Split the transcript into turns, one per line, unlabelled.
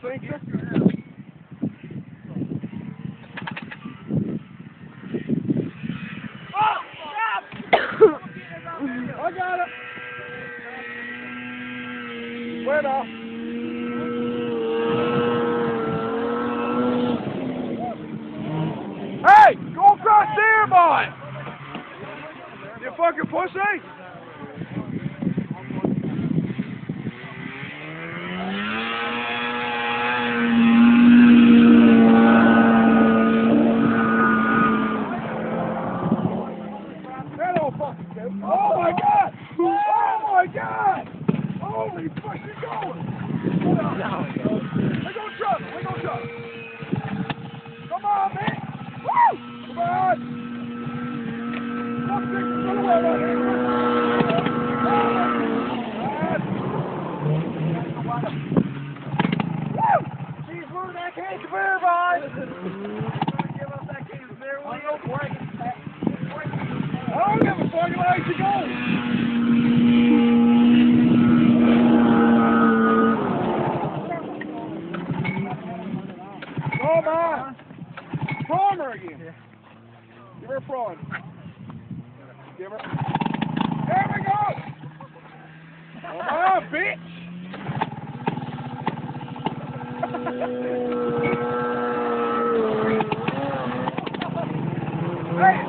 Thank. Oh, I got it. Bueno. Uh. Hey, go across there, boy. You fucking pussy. That old fucking kid. Oh my god! Oh my god! Holy fuck, you going? Hold on. We're gonna of beer, boys. Give us that cage of beer. We'll go break it. I don't give a fuck about you go. Come on. Prawn her again. Give her a prawn. Give her. There we go. Come on, bitch. Hey,